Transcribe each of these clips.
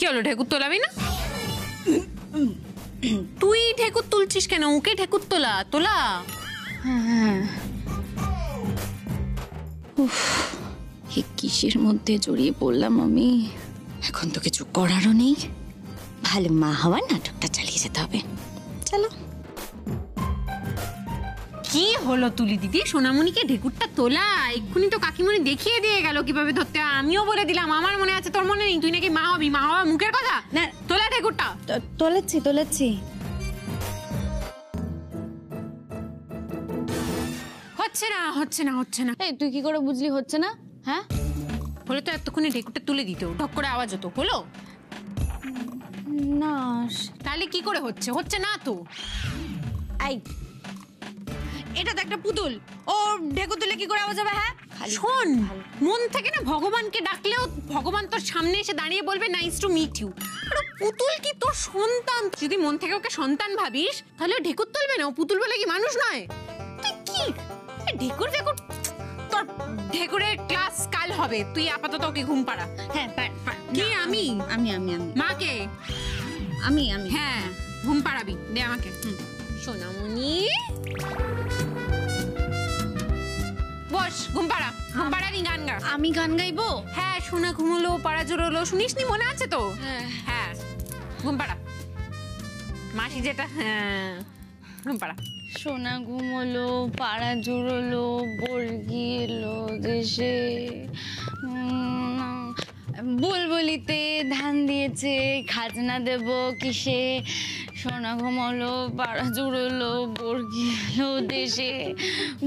কি হলো, ঢেকুর তোলাবি না? তুই ঢেকুর তুলছিস কেন? ওকে ঢেকুর তোলা তোলা। কিসের মধ্যে জড়িয়ে পড়লাম আমি? এখন তো কিছু করারও নেই। ভালো মা হওয়ার নাটকটা চালিয়ে যেতে হবে। চলো। কি হলো তুলি দিদি? সোনামণিকে ঢেকুরটা তোলা? এক্ষুনি তো কাকিমণি দেখিয়ে দিয়ে গেল কীভাবে ধরতে। হয়। আমিও বলে দিলাম আমার মনে আছে তোর মনে নেই তুই নাকি মা হবি মা হওয়া মুখের কথা? না। তোলা ঢেকুরটা। তোলাচ্ছি তোলাচ্ছি। হচ্ছে না হচ্ছে না হচ্ছে না। এই তুই কি করে বুঝলি হচ্ছে না? হ্যাঁ? হলে তো এতক্ষণে ঢেকুরটা তুলে দিত ঢক করে আওয়াজ হতো হলো? না। তাহলে কি করে হচ্ছে? হচ্ছে না তো? এই এটা তো একটা পুতুল। ও ঢেকু তুলে কি করে আওয়াজ হবে হ্যাঁ? শোন মন থেকে না ভগবানকে ডাকলেও ভগবান তোর সামনে এসে দাঁড়িয়ে বলবে নাইস টু মিট ইউ আর পুতুল কি তোর সন্তান? যদি মন থেকে ওকে সন্তান ভাবিস তাহলে ও ঢেকুর তুলবে না? ও পুতুল বলে কি মানুষ নয়? তুই কি? ঢেকুর ঢেকুর তোর ঢেকুরের ক্লাস কাল হবে। তুই আপাতত ওকে ঘুম পাড়া। হ্যাঁ কি আমি? আমি আমি আমি। মাকে আমি আমি। হ্যাঁ ঘুম পাড়াবি। দে আমাকে। সোনামণি? বস ঘুম পাড়া ঘুম পাড়াবি গান গা আমি গান গাইবো? হ্যাঁ সোনা ঘুমোলো পাড়া জোরলো শুনিস নি মনে আছে তো? হ্যাঁ। হ্যাঁ ঘুম পাড়া মাসি যেটা হ্যাঁ ঘুম পাড়া সোনা ঘুমোলো পাড়া জুড়লো বর্গি এলো দেশে। বুলবুলিতে ধান দিয়েছে খাজনা দেব কিসে? সোনা ঘুমোলো পাড়া জুড়লো বর্গি এলো দেশে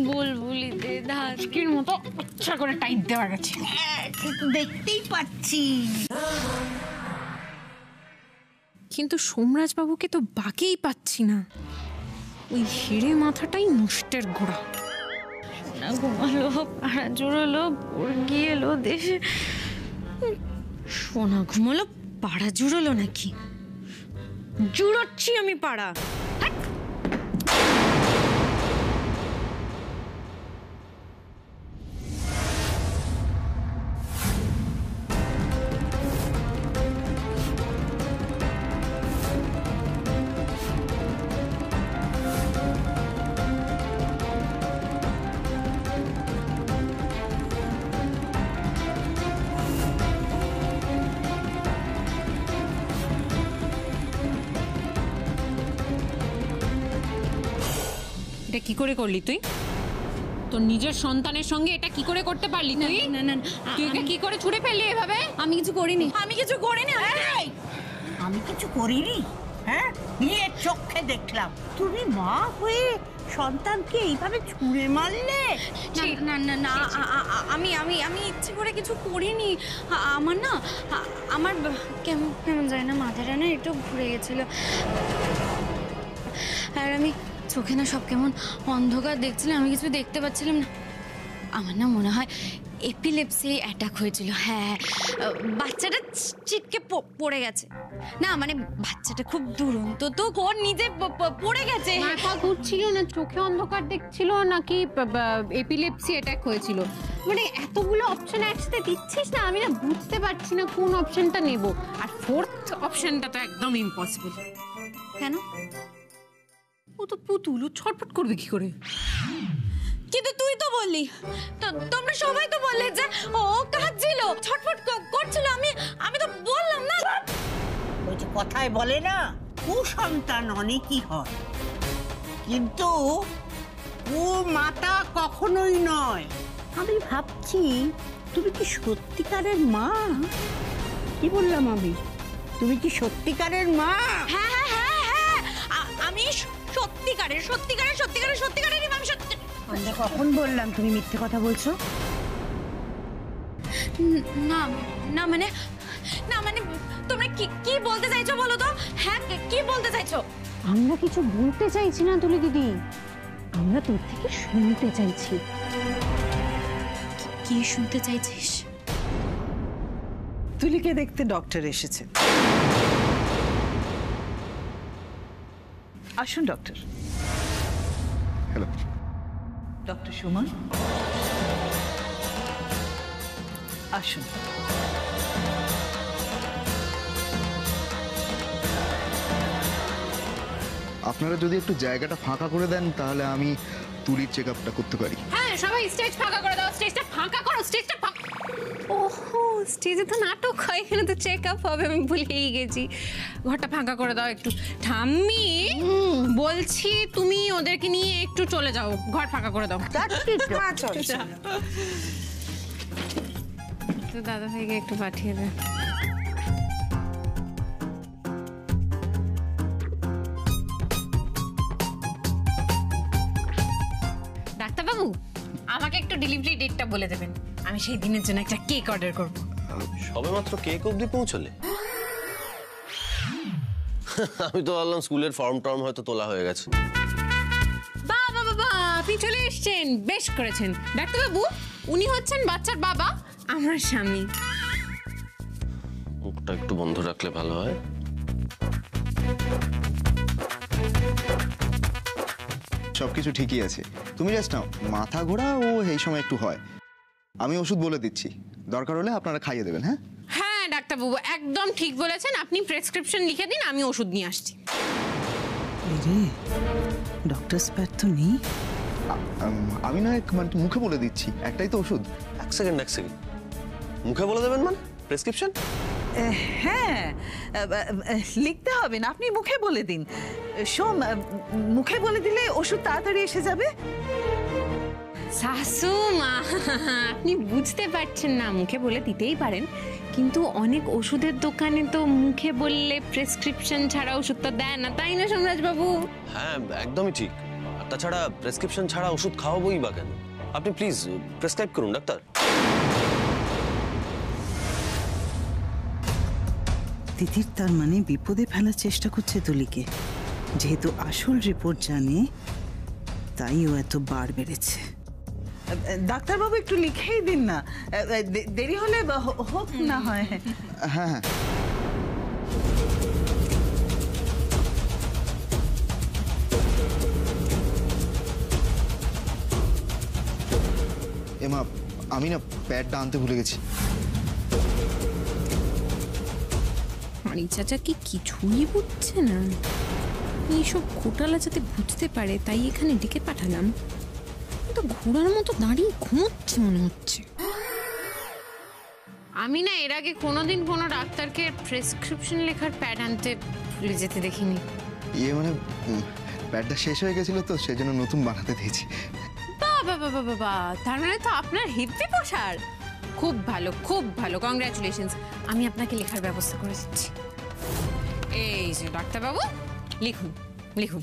বুলবুলিতে ধান আজকের মতো ইচ্ছা করে টাইট দেওয়া গেছে। তো দেখতেই পাচ্ছি। কিন্তু সোমরাজ বাবুকে তো বাকেই পাচ্ছি না। ওই হিরে মাথাটাই নষ্টের গোড়া। সোনা ঘুমালো পাড়া জুড়লো বর্গি এলো দেশে সোনা ঘুমালো পাড়া জুড়লো নাকি? জুড়োচ্ছি আমি পাড়া। এটা কি করে করলি তুই? তোর নিজের সন্তানের সঙ্গে এটা কি করে করতে পারলি তুই? না না না তুই ওকে কি করে ছুড়ে ফেললি এভাবে? আমি কিছু করিনি। আমি কিছু করিনি? আমি কিছু করিনি হ্যাঁ? নিজের চোখে দেখলাম। তুমি মা হয়ে সন্তানকে এইভাবে ছুঁড়ে মারলে? না না না আমি আমি আমি ইচ্ছে করে কিছু করিনি। আমার না আমার কেমন কেমন জানি না মাথাটা না একটু ঘুরে গেছিল। আর আমি চোখে না সব কেমন অন্ধকার দেখছিলাম আমি কিছু দেখতে পাচ্ছিলাম না। আমার না মনে হয় এপিলেপসি অ্যাটাক হয়েছিল। হ্যাঁ বাচ্চাটা ছিটকে প- পড়ে গেছে। না মানে বাচ্চাটা খুব দুরন্ত তো ওর নিজে পড়ে গেছে। মাথা ঘুরছিল না? চোখে অন্ধকার দেখছিল নাকি এপিলেপসি অ্যাটাক হয়েছিল? মানে এতগুলো অপশন একসাথে দিচ্ছিস না আমি না বুঝতে পারছি না কোন অপশনটা নেব। আর ফোর্থ অপশনটা তো একদম ইম্পসিবল কেন? ও তো পুতুল ও ছটফট করবে কি করে? কিন্তু তুই তো বললি তো তোমরা সবাই তো বললে যে ও কাঁদছিল ছটফট করছিল আমি আমি তো বললাম না। ওই যে কথায় বলে না কুসন্তান অনেকই হয়। কিন্তু ও মাতা কখনোই নয়। আমি ভাবছি তুমি কি সত্যিকারের মা? কি বললাম আমি? তুমি কি সত্যিকারের মা? হ্যাঁ সত্যিকারের সত্যিকারের সত্যিকারের সত্যিকারেরই আমি সত্যি আমরা কখন বললাম তুমি মিথ্যে কথা বলছো? না না মানে না মানে তোমরা কি কি বলতে চাইছো বলো তো? হ্যাঁ কি- কি বলতে চাইছো? আমরা কিছু বলতে চাইছি না তুলি দিদি। আমরা তোর থেকে শুনতে চাইছি। কি শুনতে চাইছিস? তুলিকে দেখতে ডক্টর এসেছে। আসুন ডক্টর। হ্যালো। ডক্টর সুমন? আসুন। আপনারা যদি একটু জায়গাটা ফাঁকা করে দেন তাহলে আমি তুলির চেক আপটা করতে পারি। হ্যাঁ সবাই স্টেজ ফাঁকা করে দাও স্টেজটা ফাঁকা করো স্টেজটা ফাঁকা ওহো স্টেজে তো নাটক হয় এখানে তো চেক আপ হবে আমি ভুলেই গেছি। ঘরটা ফাঁকা করে দাও একটু। ঠাম্মি বলছি তুমি ওদেরকে নিয়ে একটু চলে যাও। ঘর ফাঁকা করে দাও। তো দাদা ভাইকে একটু পাঠিয়ে দে। ডাক্তারবাবু আমাকে একটু ডেলিভারি ডেটটা বলে দেবেন। আমি সেই দিনের জন্য একটা কেক অর্ডার করব। সবে মাত্র কেক অবধি পৌঁছলে? আমি তো ভাবলাম স্কুলের ফর্ম টর্ম হয়তো তোলা হয়ে গেছে। বাবা বাবা আপনি চলে এসেছেন। বেশ করেছেন। ডাক্তারবাবু উনি হচ্ছেন বাচ্চার বাবা আমার স্বামী। মুখটা একটু বন্ধ রাখলে ভালো হয়। সবকিছু ঠিকই আছে। তুমি জাস্ট নাও। মাথা ঘোরা ও এই সময় একটু হয়। আমি ওষুধ বলে দিচ্ছি। দরকার হলে আপনারা খাইয়ে দেবেন হ্যাঁ? হ্যাঁ ডাক্তারবাবু একদম ঠিক বলেছেন। আপনি প্রেসক্রিপশন লিখে দিন আমি ওষুধ নিয়ে আসছি। রে ডক্টর স্প্যাট তো নেই। আমি না এক মানে মুখে বলে দিচ্ছি একটাই তো ওষুধ। এক সেকেন্ড এক সেকেন্ড মুখে বলে দেবেন মানে? প্রেসক্রিপশন? হ্যাঁ লিখতে হবে না আপনি মুখে বলে দিন। সোম মুখে বলে দিলে ওষুধ তাড়াতাড়ি এসে যাবে? শাশু মা আপনি বুঝতে পারছেন না মুখে বলে দিতেই পারেন। কিন্তু অনেক ওষুধের দোকানে তো মুখে বললে প্রেসক্রিপশন ছাড়া ওষুধটা দেয় না তাই না বাবু হ্যাঁ একদমই ঠিক। আর তাছাড়া প্রেসক্রিপশন ছাড়া ওষুধ খাওয়াবোই বা কেন? আপনি প্লিজ প্রেসক্রাইব করুন ডাক্তার। তিতির তার মানে বিপদে ফেলার চেষ্টা করছে তুলিকে। যেহেতু আসল রিপোর্ট জানে তাই ও এত বার বেড়েছে। ডাক্তারবাবু একটু লিখেই দিন না। দেরি হলে হোক না হয়। হ্যাঁ হ্যাঁ। এমা আমি না প্যাডটা আনতে ভুলে গেছি। হাঁড়ি চাচা কি কিছুই বুঝছে না। এইসব ঘোটালা যাতে বুঝতে পারে তাই এখানে ডেকে পাঠালাম। তো ঘোড়ার মতো দাঁড়িয়ে ঘুমোচ্ছে মনে হচ্ছে। আমি না এর আগে কোনোদিন কোনো ডাক্তারকে প্রেসক্রিপশন লেখার প্যাড আনতে ভুলে যেতে দেখিনি। ইয়ে মানে প্যাডটা শেষ হয়ে গেছিল তো সেজন্য নতুন বানাতে দিয়েছি। বাবা বাবা বাবা তার মানে তো আপনার হিপ্পি পোষার খুব ভালো খুব ভালো কংগ্রাচুলেশনস আমি আপনাকে লেখার ব্যবস্থা করে দিচ্ছি। এই যে ডাক্তারবাবু লিখুন লিখুন।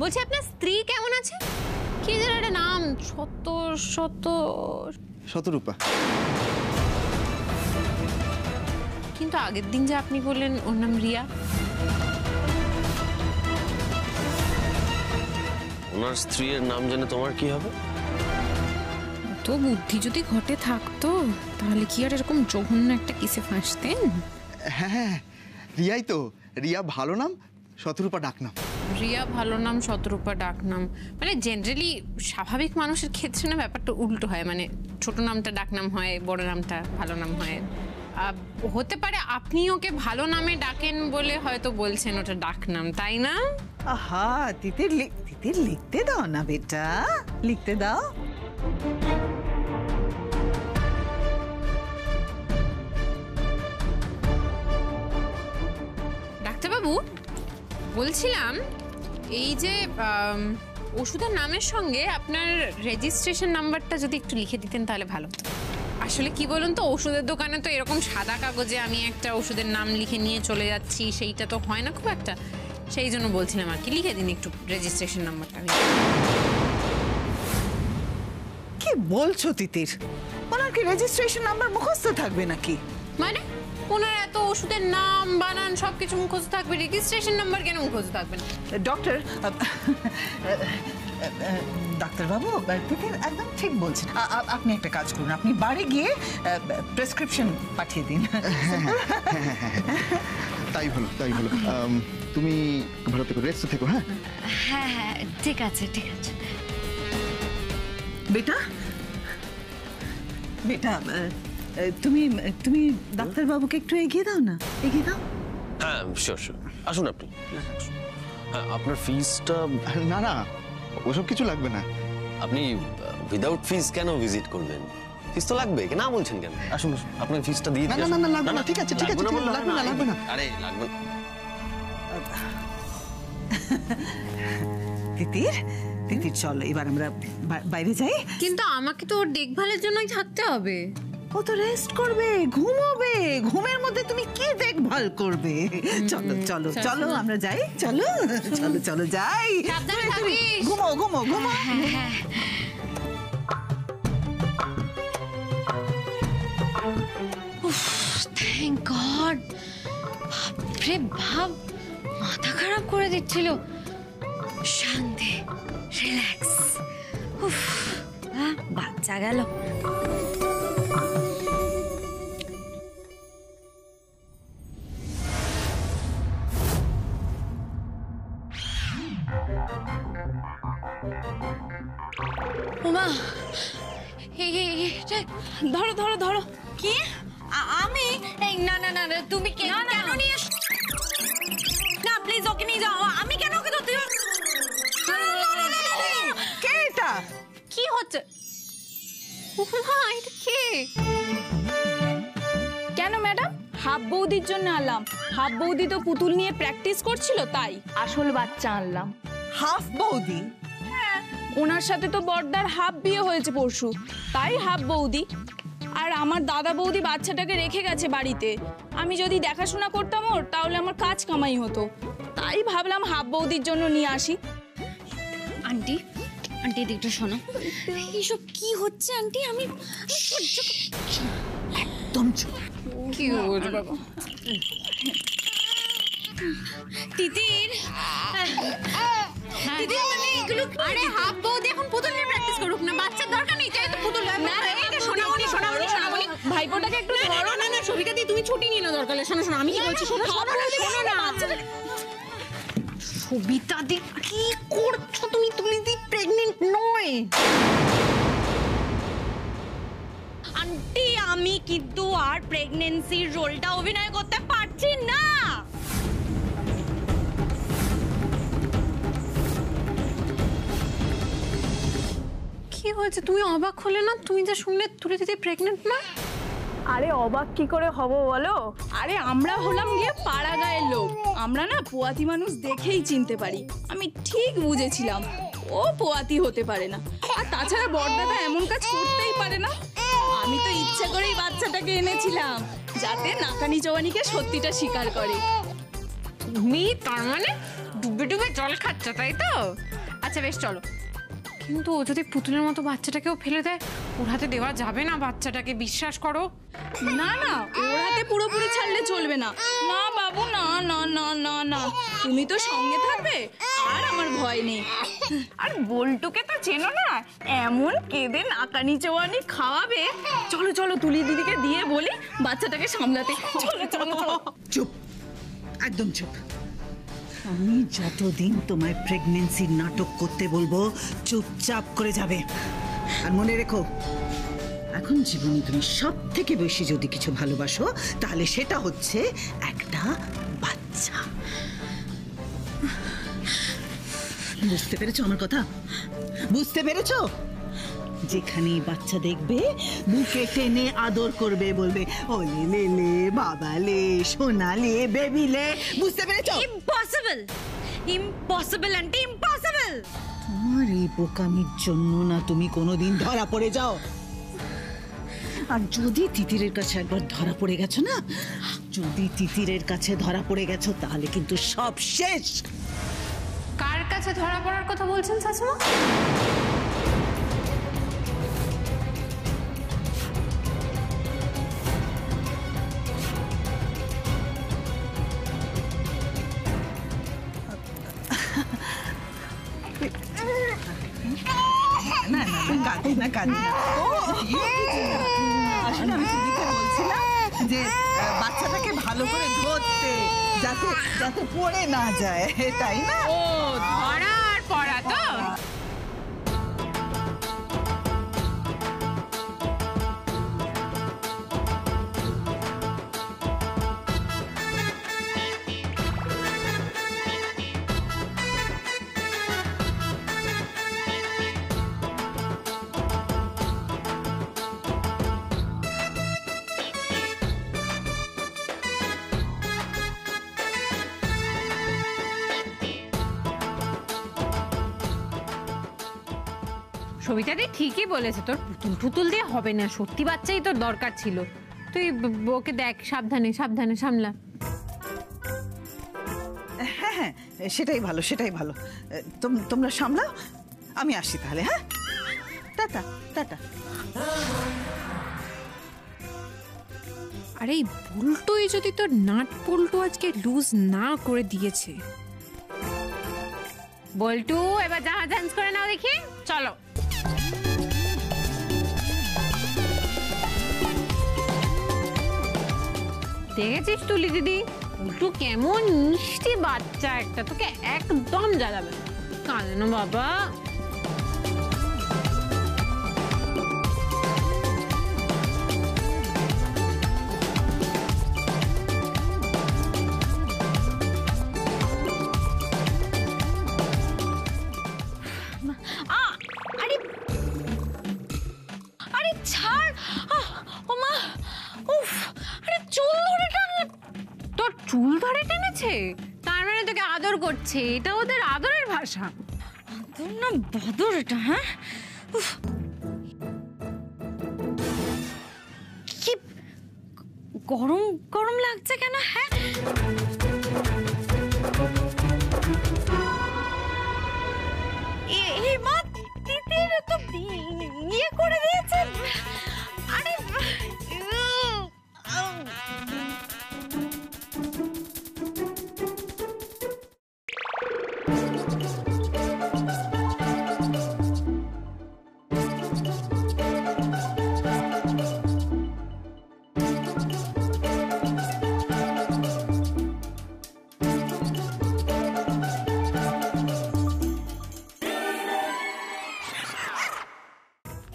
বলছি আপনার স্ত্রী কেমন আছে? কি যেন একটা নাম শত শত শতরূপা। কিন্তু আগের দিন যে আপনি বললেন ওর নাম রিয়া। ওনার স্ত্রীর নাম জেনে তোমার কি হবে? তো বুদ্ধি যদি ঘটে থাকতো তাহলে কি আর এরকম জঘন্য একটা কিসে ফাঁসতেন? হ্যাঁ হ্যাঁ। রিয়াই তো। রিয়া ভালো নাম শতরূপা ডাকনাম। রিয়া ভালো নাম শতরূপা ডাক নাম। মানে জেনারেলি স্বাভাবিক মানুষের ক্ষেত্রে না ব্যাপারটা উল্টো হয়। মানে ছোট নামটা ডাক নাম হয় বড় নামটা ভালো নাম হয়। হতে পারে আপনি ওকে ভালো নামে ডাকেন বলে হয়তো বলছেন ওটা ডাক নাম তাই না? আহা তিতির তিতির লিখতে দাও না বেটা। লিখতে দাও। ডাক্তারবাবু বলছিলাম এই যে ওষুধের নামের সঙ্গে আপনার রেজিস্ট্রেশন নাম্বারটা যদি একটু লিখে দিতেন তাহলে ভালো হতো। আসলে কি বলুন তো ওষুধের দোকানে তো এরকম সাদা কাগজে আমি একটা ওষুধের নাম লিখে নিয়ে চলে যাচ্ছি সেইটা তো হয় না খুব একটা। সেই জন্য বলছিলাম আর কি লিখে দিন একটু রেজিস্ট্রেশন নাম্বারটা আমি। কি বলছো তিতির? ওনার কি রেজিস্ট্রেশন নাম্বার মুখস্থ থাকবে নাকি? মানে? ওনার এত ওষুধের নাম বানান সবকিছু মুখস্থ থাকবে রেজিস্ট্রেশন নাম্বার কেন মুখস্থ থাকবে না? ডক্টর ডাক্তারবাবু তিতির একদম ঠিক বলছেন। আপনি একটা কাজ করুন আপনি বাড়ি গিয়ে প্রেসক্রিপশন পাঠিয়ে দিন। তাই ভালো তাই ভালো তুমি ভালো থেকো রেস্ট থেকো হ্যাঁ? হ্যাঁ হ্যাঁ ঠিক আছে ঠিক আছে। বেটা? বেটা তুমি তুমি ডাক্তারবাবুকে একটু এগিয়ে দাও না? এগিয়ে দাও। হ্যাঁ শিওর শিওর আসুন আপনি। হ্যাঁ আপনার ফিসটা না না ওসব কিছু লাগবে না। আপনি উইদাউট ফিস কেন ভিজিট করবেন ফিস তো লাগবে না বলছেন কেন? আসুন আপনার ফিসটা দিয়ে না, না, না, লাগবে না, ঠিক আছে, ঠিক আছে, লাগবে না লাগবে না, আরে লাগবে তিতির তিতির চল এবার আমরা বাইরে যাই। কিন্তু আমাকে তো ওর দেখভালের জন্যই থাকতে হবে। ও তো রেস্ট করবে ঘুমোবে। ঘুমের মধ্যে তুমি কি দেখভাল করবে? চলো চলো চলো। আমরা যাই। চলো চলো চলো যাই। ঘুমো ঘুমো ঘুমো। থ্যাংক গড বাপরে বাপ মাথা খারাপ করে দিচ্ছিল। শান্তি রিল্যাক্স উফ বাচ্চা গেল। ধরো ধরো ধরো। কি? আমি? এই না না না না, তুমি কে? কেন নিয়ে না প্লিজ ওকে নিয়ে যাও। আমি কেন ওকে ধরতে। কে এটা? কি হচ্ছে? কে? কেন ম্যাডাম? হাফ বৌদির জন্য আনলাম। হাফ বৌদি তো পুতুল নিয়ে প্র্যাকটিস করছিল তাই। আসল বাচ্চা আনলাম। হাফ বৌদি? ওনার সাথে তো বর্দার হাফ বিয়ে হয়েছে পরশু। তাই হাফ বৌদি। আর আমার দাদা বৌদি বাচ্চাটাকে রেখে গেছে বাড়িতে। আমি যদি দেখাশোনা করতাম ওর তাহলে আমার কাজ কামাই হতো। তাই ভাবলাম হাফ বৌদির জন্য নিয়ে আসি। আন্টি আন্টি এদিকটা শোনো। এইসব কি হচ্ছে আন্টি? আমি আমি সহ্য কর- একদম কি বাবা? তিতির। তিতির মানে এগুলো আরে হাফ বৌদি এখন পুতুল প্র্যাকটিস করুক না বাচ্চার দরকার নেই তাই তো পুতুল না এটা সোনামণি সোনামণি সোনামণি। ভাইপোটাকে একটু না, না, না, না, সবিতা দি তুমি ছুটি নিয়ে নাও দরকার শোনো শোনো আমি কি বলছি শোনো শোনো না শোনো না। সবিতা দি কি করছ তুমি? তুলি দি প্রেগনেন্ট নয়। আন্টি আমি কিন্তু আর প্রেগন্যান্সির রোলটা অভিনয় করতে পারছি না। কি হয়েছে? তুমি অবাক হলে না? তুমি যা শুনলে তুলে দিদি প্রেগনেন্ট না? আরে অবাক কি করে হব বলো? আরে আমরা হলাম গিয়ে পাড়া গায়ের লোক। আমরা না পোয়াতি মানুষ দেখেই চিনতে পারি। আমি ঠিক বুঝেছিলাম। ও পোয়াতি হতে পারে না। আর তাছাড়া বড়দাদা এমন কাজ করতেই পারে না। আমি তো ইচ্ছে করেই বাচ্চাটাকে এনেছিলাম যাতে নাকানি চৌয়ানিকে সত্যিটা স্বীকার করে। তুমি তার মানে ডুবে ডুবে জল খাচ্ছ তাই তো? আচ্ছা বেশ চলো। কিন্তু ও যদি পুতুলের মতো বাচ্চাটাকেও ফেলে দেয় ওর হাতে দেওয়া যাবে না বাচ্চাটাকে বিশ্বাস করো। না না ওর হাতে পুরোপুরি ছাড়লে চলবে না। না বাবু না না না না না। তুমি তো সঙ্গে থাকবে আর আমার ভয় নেই। আর বল্টুকে তো চেনো না এমন কেঁদে নাকানি চোয়ানি খাওয়াবে। চলো চলো তুলি দিদিকে দিয়ে বলি বাচ্চাটাকে সামলাতে। চলো চলো চলো। চুপ একদম চুপ। আমি যতদিন তোমায় প্রেগনেন্সির নাটক করতে বলব, চুপচাপ করে যাবে। আর মনে রেখো, এখন জীবনে তুমি সব থেকে বেশি যদি কিছু ভালোবাসো, তাহলে সেটা হচ্ছে একটা বাচ্চা। বুঝতে পেরেছ আমার কথা? বুঝতে পেরেছ? যেখানে বাচ্চা দেখবে বুকে টেনে আদর করবে বলবে ওলে লে লে বাবা লে সোনালে বেবিলে বুঝতে পেরেছ? ইম্পসিবল ইম্পসিবল আন্টি ইম্পসিবল তোমার এই বোকামির জন্য না তুমি কোনোদিন ধরা পড়ে যাও। আর যদি তিতিরের কাছে একবার ধরা পড়ে গেছো না যদি তিতিরের কাছে ধরা পড়ে গেছো তাহলে কিন্তু সব শেষ। কার কাছে ধরা পড়ার কথা বলছেন শাশুমা কাঁদে না ও, আসলে আমি দিদিকে বলছিলাম যে বাচ্চাটাকে ভালো করে ধরতে যাতে যাতে পড়ে না যায় তাই না? ও ধরা সবিতাদি ঠিকই বলেছে তোর পুতুল পুতুল দিয়ে হবে না সত্যি বাচ্চাই তোর দরকার ছিল। তুই ওকে দেখ সাবধানে সাবধানে সামলা। হ্যাঁ হ্যাঁ সেটাই ভালো সেটাই ভালো। তোম- তোমরা সামলাও আমি আসি তাহলে হ্যাঁ? Tata tata. আরে এই বল্টুই যদি তোর নাট পল্টু আজকে লুজ না করে দিয়েছে। বল্টু এবার জামা চেঞ্জ করে নাও দেখি। চলো। দেখেছিস তুলি দিদি? বল্টু কেমন মিষ্টি বাচ্চা একটা, তোকে একদম জ্বালাবে না। কাঁদে না বাবা। আরে ছাড়। ও উফ। চুল ধরে টানলে তোর চুল ধরে টেনেছে? তার মানে তোকে আদর করছে, এটা ওদের আদরের ভাষা। তোর না বাদর এটা হ্যাঁ। কি গরম গরম লাগছে কেন হ্যাঁ? এই মা, তিতির তো ইয়ে করে দিয়েছে।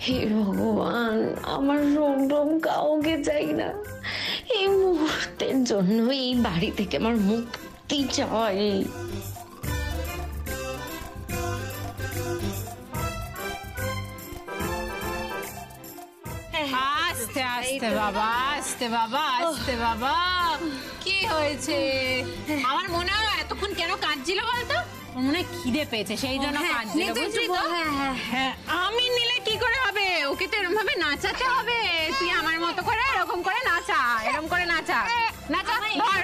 হে ভগবান, আমার রোম কাউকে চাই না। এই মুহূর্তের জন্য এই বাড়ি থেকে আমার মুক্তি চাই। বাবা আস্তে বাবা আস্তে বাবা। কি হয়েছে? আমার মনে হয় এতক্ষণ কেন কাঁদছিল বলতো? মনে হয় খিদে পেয়েছে সেই জন্য কাঁদছিল বুঝলি তো? হ্যাঁ আমি নিলে কি করে হবে? ওকে তো এরকম ভাবে নাচাতে হবে। তুই আমার মতো করে এরকম করে নাচা এরকম করে নাচা। নাচা ধর।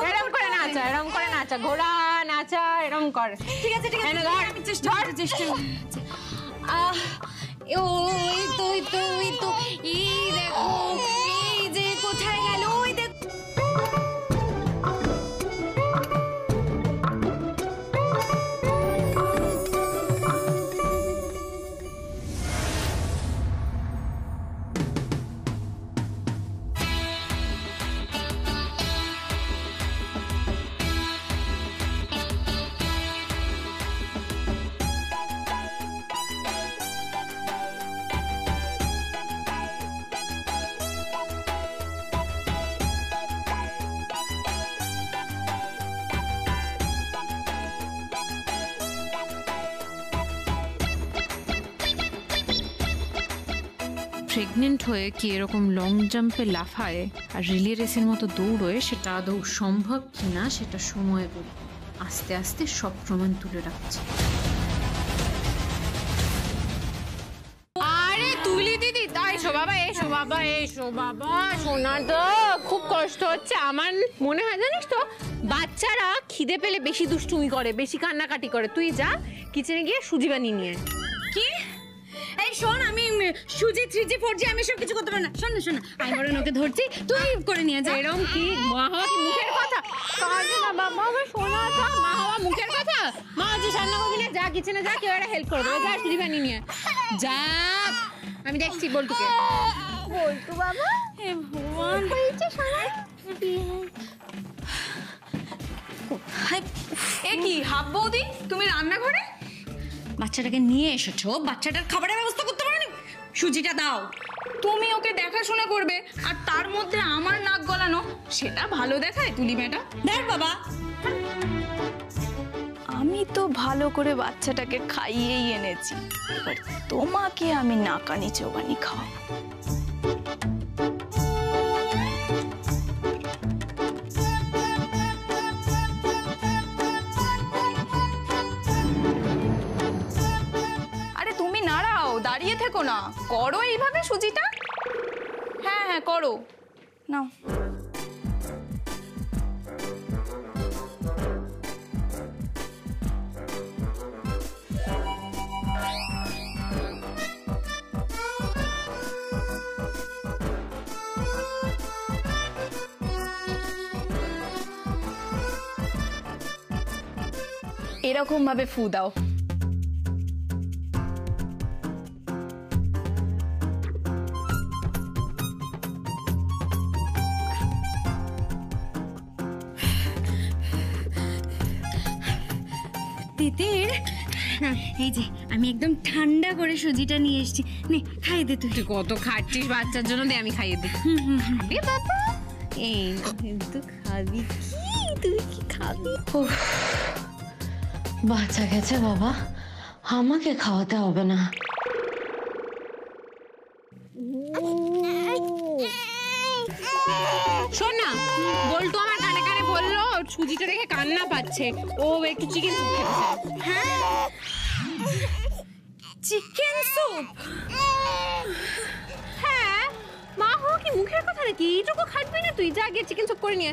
এরকম করে নাচা এরকম করে নাচা। ঘোড়া নাচা এরকম কর। ঠিক আছে ঠিক আছে ধর। চেষ্টা চেষ্টা আহ তো ওই তো ই এই দেখো এই যে কোথায় গেল? প্রেগনেন্ট হয়ে কি এরকম লং জাম্পে লাফায় আর রিলে রেসের মতো দৌড়োয়, সেটা আদৌ সম্ভব কি না সেটা সময় বলবে আস্তে আস্তে সব প্রমাণ তুলে রাখছে। আরে দিদি, তাই বাবা বাবা বাবা তো খুব কষ্ট হচ্ছে। আমার মনে হয় জানিস তো, বাচ্চারা খিদে পেলে বেশি দুষ্টুমি করে, বেশি কান্নাকাটি করে। তুই যা, কিচেনে গিয়ে সুজি বানিয়ে নিয়ে সুজি থ্রি জি ফোর জি আমি সব কিছু করতে পারি না। শোন না শোন না আমি বরং ওকে ধরছি তুই করে নিয়ে যা। এরম কি মা হওয়া কি মুখের কথা? না বাবা আমার শোনা মা মুখের কথা? মা যে রান্না করবি না যা কিচেনে যা কেউ একটা হেল্প করে দেবে। যা সুজি বানিয়ে নিয়ে যা। আমি দেখছি বলটুকে। হে ভগবান। হাই, এ কি হাফ বৌদি তুমি রান্নাঘরে? বাচ্চাটাকে নিয়ে এসেছ? বাচ্চাটার খাবারের ব্যবস্থা সুজিটা দাও। তুমি ওকে দেখাশোনা করবে আর তার মধ্যে আমার নাক গলানো সেটা ভালো দেখায় তুলি ম্যাডাম দেখ বাবা। আমি তো ভালো করে বাচ্চাটাকে খাইয়েই এনেছি তোমাকে আমি নাকানি চোবানি খাওয়াবো। থেকো না। করো এইভাবে সুজিটা? হ্যাঁ হ্যাঁ করো। নাও। এরকম ভাবে ফু দাও। এই যে আমি একদম ঠান্ডা করে সুজিটা নিয়ে এসেছি। নে খাইয়ে দে তুই। কত খাচ্ছিস বাচ্চার জন্য? দে আমি খাইয়ে দিই খাবি বাবা। এই কিন্তু খাবি। কি? তুই কি খাবি? বাচ্চা গেছে বাবা। আমাকে খাওয়াতে হবে না। সুজিটা দেখে কান্না পাচ্ছে। ও একটু চিকেন স্যুপ খেতে চায়। চিকেন স্যুপ হ্যাঁ। মা হো কি মুখের কথা নাকি? এইটুকু খাটবি না তুই? যা গিয়ে চিকেন স্যুপ করে নিয়ে।